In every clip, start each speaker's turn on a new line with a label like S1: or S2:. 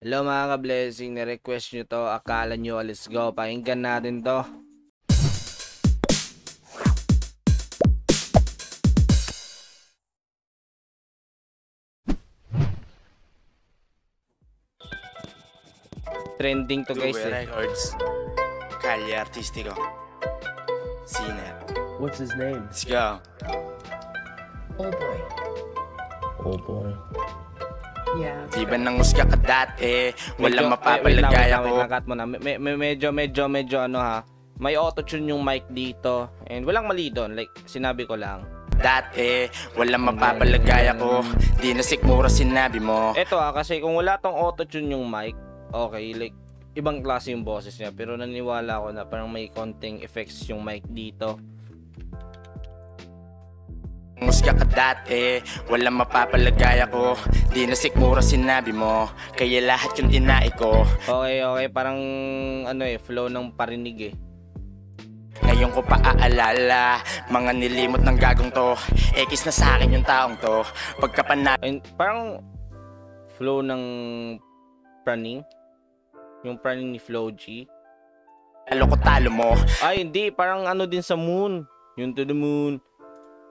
S1: Hello mga ka-blessing, na-request nyo to, akala nyo, let's go, pakinggan natin to. Trending to guys eh.
S2: Records. Calle Artistico. Sinner.
S3: What's his name?
S2: Let's go.
S4: Oh boy.
S3: Oh boy.
S4: Yeah.
S2: Di ba nangusga ka dati? Walang
S1: Medyo-
S2: mapapalagay
S1: wait wait
S2: ako.
S1: wait cut mo na. Me- me- medyo, medyo, medyo ano ha. May auto-tune yung mic dito. And walang mali doon. Like, sinabi ko lang.
S2: Dati, walang mapapalagay ako. Di na sikmura sinabi mo.
S1: Eto ah, kasi kung wala tong auto-tune yung mic, okay, like, ibang klase yung boses niya. Pero naniwala ako na parang may konting effects yung mic dito.
S2: Nangusga ka dati, walang mapapalagay ako. Di na sikmura sinabi mo. Kaya lahat yung dinai ko.
S1: Okay, okay, parang ano eh, flow ng parinig eh.
S2: Ngayon ko pa aalala Mga nilimot ng gagong to Ekis na sa akin yung taong to Pagkapanalo
S1: And parang flow ng praning. Yung praning ni Flow G.
S2: ko talo mo
S1: Ay, hindi. Parang ano din sa moon. Yung to the moon.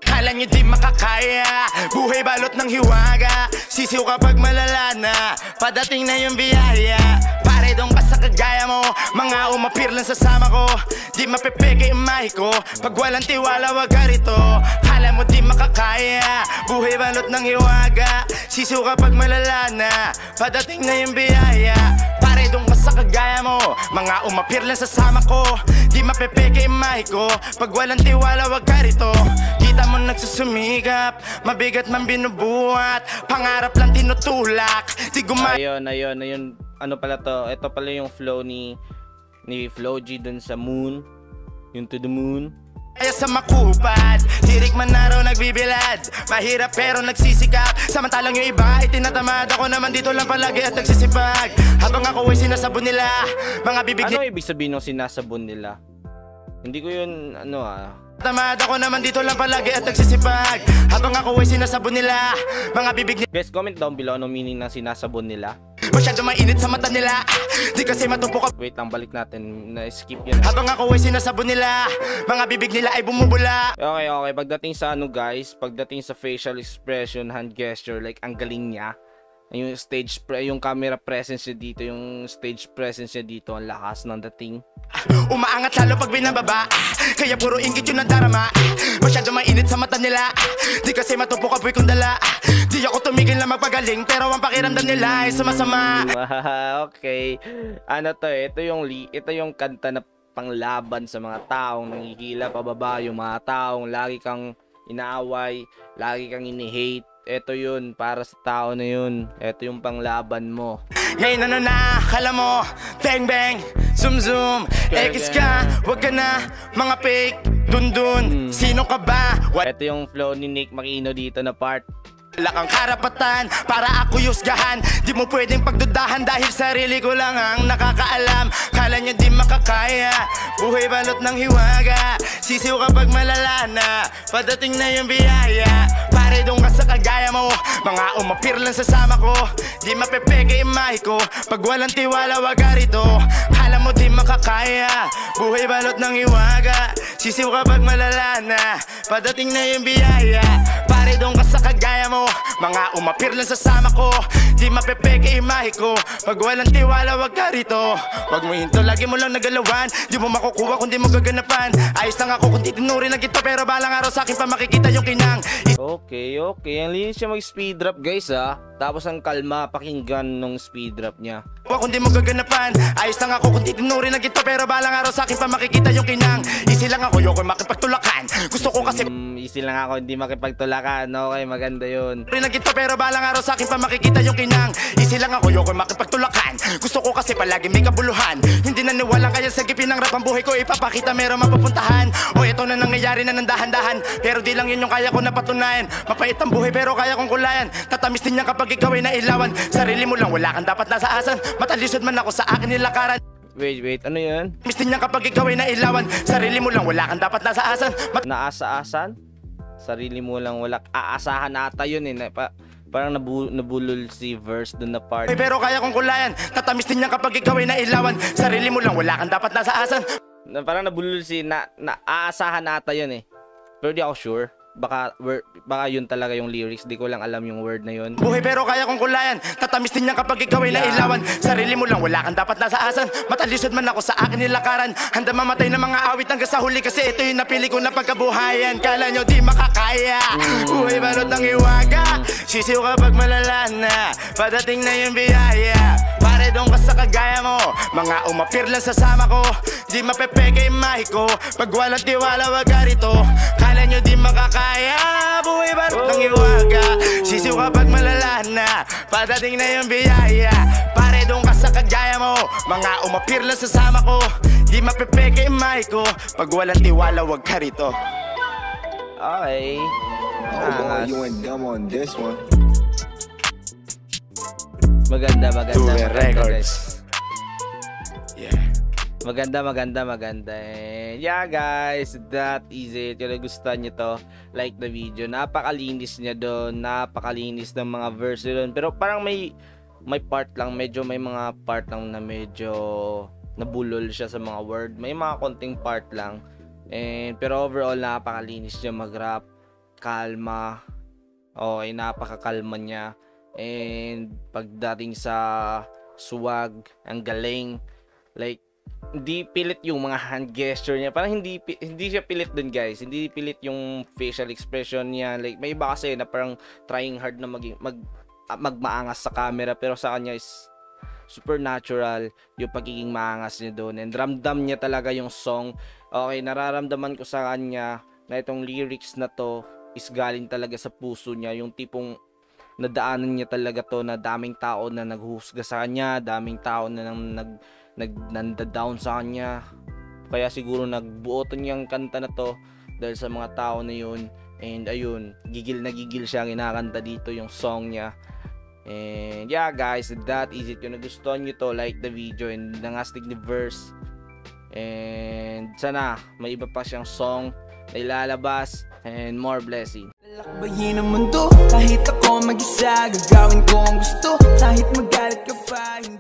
S2: Kala nyo di makakaya. Buhay balot ng hiwaga. Sisiw kapag malala na. Padating na yung biyaya. Pare dong ka sa kagaya mo. Mga umapir lang sa sama ko. Di mapepeke yung mahi ko. Pag walang tiwala wag ka rito. Kala mo di makakaya. Buhay balot ng hiwaga. Sisiw kapag malala na. Padating na yung biyaya. Pare dong ka sa kagaya mo. Mga umapir lang sa sama ko. Di mapepeke yung mahi ko. Pag walang tiwala wag ka rito nagsusumikap Mabigat man binubuhat Pangarap lang tinutulak Di gumay
S1: Ayun, ayun, ayun. Ano pala to? Ito pala yung flow ni ni Flow G dun sa moon. Yung to the moon.
S2: Kaya sa makupad Tirik man na raw nagbibilad Mahirap pero nagsisikap Samantalang yung iba ay tinatamad Ako naman dito lang palagi at nagsisipag Habang ako ay sinasabon nila Mga bibig
S1: Ano ibig sabihin ng sinasabon nila? Hindi ko yun, ano ah.
S2: Tamad ako naman dito lang palagi at nagsisipag Habang ako ay sinasabon nila Mga bibig
S1: Guys, comment down below ano meaning ng sinasabon nila.
S2: Masyado mainit sa mata nila Di kasi matupok
S1: Wait lang, balik natin. Na-skip yun. ah.
S2: Habang ako ay sinasabon nila Mga bibig nila ay bumubula
S1: Okay, okay. Pagdating sa ano guys, pagdating sa facial expression, hand gesture, like ang galing niya. Yung stage, pre- yung camera presence niya dito, yung stage presence niya dito, ang lakas ng dating.
S2: Umaangat lalo pag binababa Kaya puro ingit yung nadarama Masyado mainit sa mata nila Di kasi matupok apoy kong dala Di ako tumigil na magpagaling Pero ang pakiramdam nila ay sumasama
S1: okay. Ano to eh, ito yung li ito yung kanta na panglaban sa mga taong nangihila pababa, yung mga taong lagi kang inaaway, lagi kang ini-hate. Ito yun para sa tao na yun. Ito yung panglaban mo.
S2: Ngayon ano na, kala mo Bang bang, zoom zoom. X ka, wag ka na. Mga fake, dun dun. Sino ka ba? Wala
S1: Ito yung flow ni Nick Makino dito na part.
S2: kang karapatan Para ako yusgahan. Di mo pwedeng pagdudahan Dahil sarili ko lang ang nakakaalam. Kala niya di makakaya. Buhay balot ng hiwaga. Sisiw kapag malala na. Padating na yung biyaya sa kagaya mo. Mga umapir lang sa sama ko. Di mapepeke mahi ko. Pag walang tiwala wag rito. Kala mo di makakaya. Buhay balot ng hiwaga Sisiw kapag malala na. Padating na yung biyaya Dong ka sa kagaya mo. Mga umapir lang sa sama ko. Di mapepeke imahe ko. Pag walang tiwala wag ka rito. Wag mo hinto lagi mo lang nagalawan. Di mo makukuha kung di mo gaganapan. Ayos lang ako kung titinurin lang ito Pero balang araw sa akin pa makikita yung kinang.
S1: Okay, okay. Ang linis siya mag-speed drop guys ah. Tapos ang kalma pakinggan nung speed drop niya.
S2: Wa kung di mo gaganapan Ayos lang ako kung titinurin lang ito Pero balang araw sa akin pa makikita yung kinang Easy lang ako yoko makipagtulakan Gusto ko kasi
S1: Mm, easy lang ako, hindi makipagtulakan. Okay, maganda yun.
S2: Rin lang ito pero balang araw sa akin pa makikita yung kinang Easy lang ako, yoko makipagtulakan Gusto ko kasi palagi may kabuluhan Hindi naniwalang kaya sa gipin ng rap ang buhay ko Ipapakita meron mapupuntahan O ito na nangyayari na ng dahan-dahan Pero di lang yun yung kaya ko napatunayan Mapait ang buhay pero kaya kong kulayan Tatamis din niya kapag ikaw ay nailawan Sarili mo lang wala kang dapat nasa asan Matalisod man ako sa akin nilakaran
S1: Wait, wait, ano yun?
S2: Tatamis din niya kapag ikaw ay nailawan Sarili mo lang wala kang dapat nasa asan Mat-
S1: Naasa-asan? Sarili mo lang wala. Aasahan ata yun eh. Na, pa, parang nabu- nabulol si verse dun na part.
S2: Eh, pero kaya kong kulayan. Tatamis din yan kapag ikaw ay nailawan. Sarili mo lang wala kang dapat nasa asan.
S1: Na, parang nabulol si na, na aasahan ata yun eh. Pero di ako sure. Baka word, baka yun talaga yung lyrics. Di ko lang alam yung word na yun.
S2: Buhay pero kaya kong kulayan. Tatamis din yan kapag ikaw ay nailawan. Sarili mo lang wala kang dapat nasa asan. Matalisod man ako sa akin nilakaran. Handa mamatay ng mga awit hanggang sa huli Kasi ito yung napili ko na pagkabuhayan. Kala nyo di makakaya. Buhay balot ng iwaga Sisiw kapag malala na. Padating na yung biyaya. Pare doon ka sa kagaya mo. Mga umapir lang sa sama ko. Di mapepeke yung mahi ko. Pag walang tiwala wag ka rito. Kala nyo di makakaya. Buhay balot ng iwaga? Sisiw kapag malala na. Padating na yung biyaya. Pare doon ka sa kagaya mo. Mga umapir lang sa sama ko. Di mapepeke yung mahi ko. Pag walang tiwala wag ka rito
S1: Okay.
S5: Oh
S1: Angas.
S5: you went dumb on this one.
S1: Maganda, maganda,
S2: Tuwe
S1: maganda, guys.
S2: Records Yeah
S1: Maganda, maganda, maganda. And yeah, guys, that is it. Kung nagustuhan nyo to, like the video. Napakalinis niya doon. Napakalinis ng mga verse doon. Pero parang may may part lang, medyo may mga part lang na medyo nabulol siya sa mga word. May mga konting part lang. And pero overall napakalinis niya mag-rap. Kalma. Okay, napakakalma niya. And pagdating sa swag, ang galing. Like hindi pilit yung mga hand gesture niya. Parang hindi hindi siya pilit dun, guys. Hindi pilit yung facial expression niya. Like may iba kasi na parang trying hard na maging mag ah, magmaangas sa camera pero sa kanya is super natural yung pagiging maangas niya doon. And ramdam niya talaga yung song. Okay nararamdaman ko sa kanya na itong lyrics na to is galing talaga sa puso niya. Yung tipong nadaanan niya talaga to na daming tao na naghuhusga sa kanya daming tao na nang nag nag nanda-down sa kanya. Kaya siguro nagbuo to niyang kanta na to dahil sa mga tao na yun. And ayun gigil na gigil siya kinakanta dito yung song niya and yeah guys that is it kung nagustuhan nyo to like the video and nangastig ni verse. And sana may iba pa siyang song na ilalabas and more blessing.
S6: Lakbayin ang mundo Kahit ako mag-isa Gagawin ko ang gusto. Kahit magalit ka pa Hindi